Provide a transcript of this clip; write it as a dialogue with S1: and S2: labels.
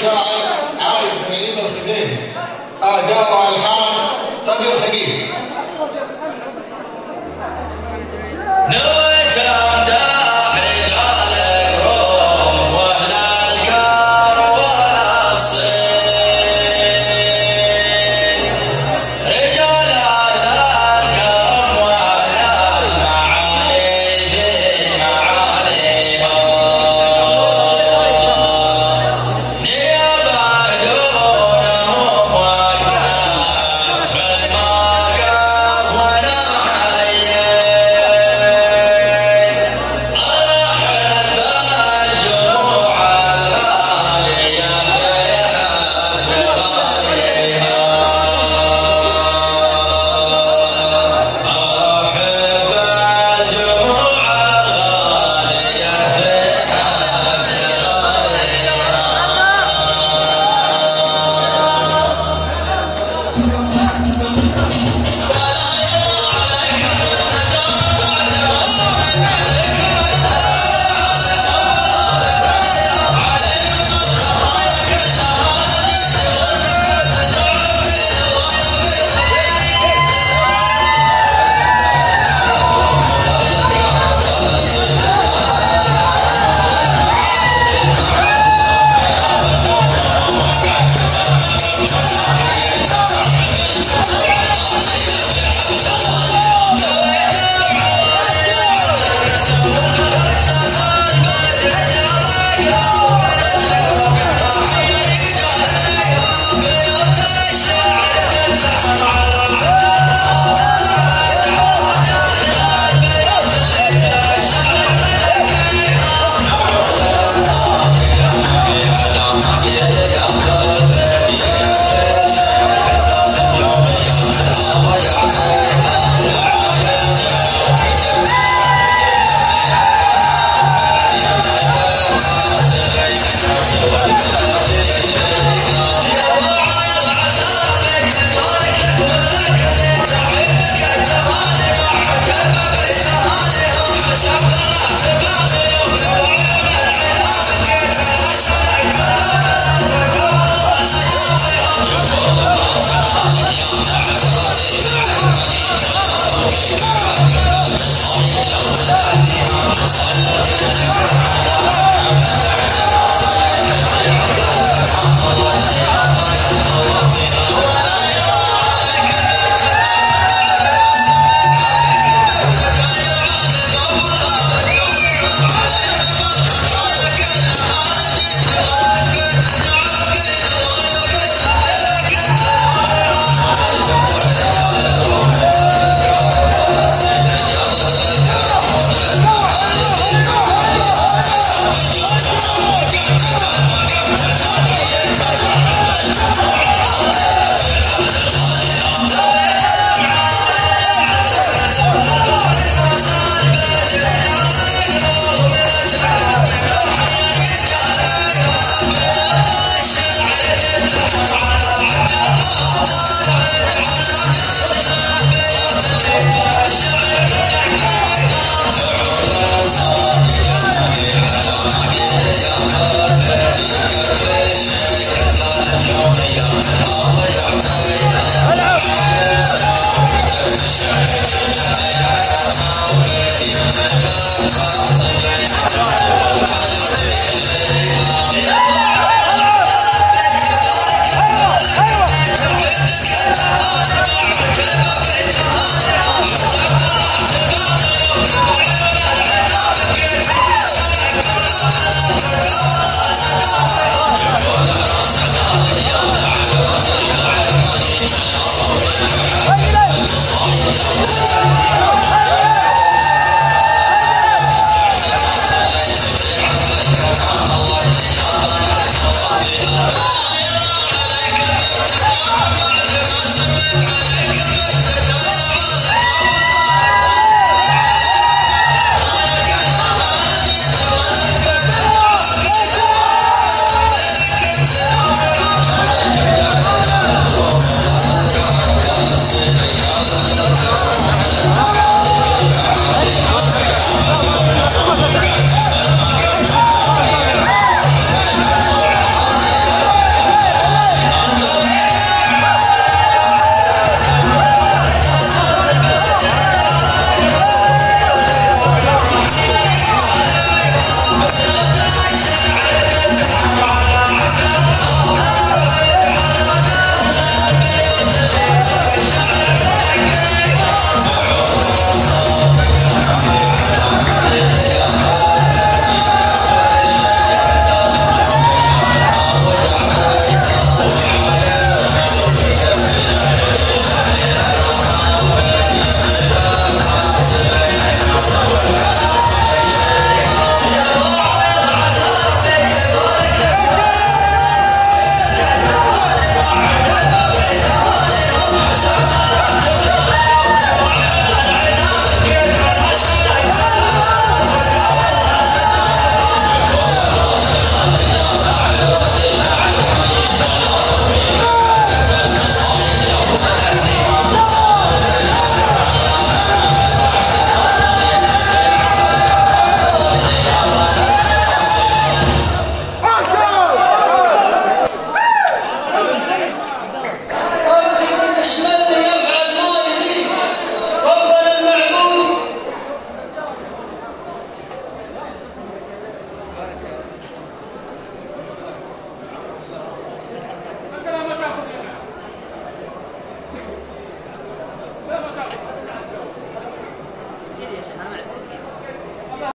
S1: كلمات الشاعر عايد بن عيد الخديوي آداء آه، والحان طقم ثقيل